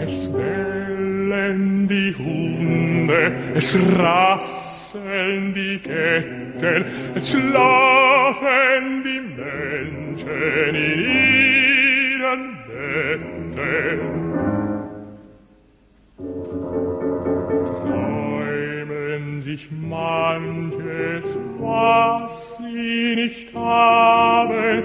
Es bellen die Hunde, es rasseln die Ketten, es schlafen die Menschen in ihren Betten. Träumen sich manches, was sie nicht haben,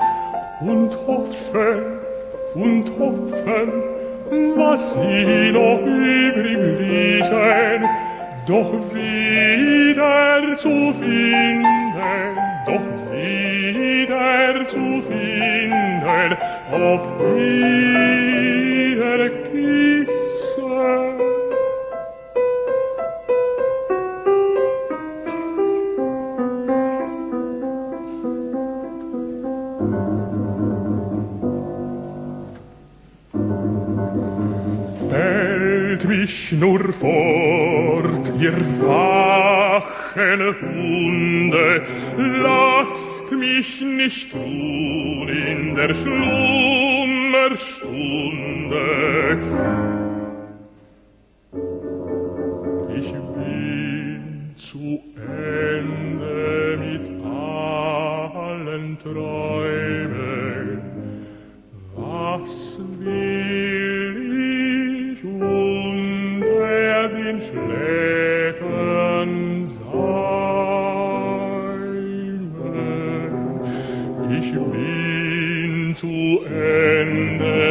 und hoffen und hoffen was sie noch übrig ließen doch wieder zu finden doch wieder zu finden auf wiederkehr stellt mich nur fort, ihr wachen Hunde, lasst mich nicht tun in der Schlummerstunde. Ich bin zu Ende mit allen Träumen, was will din schläfen seine. Ich bin zu Ende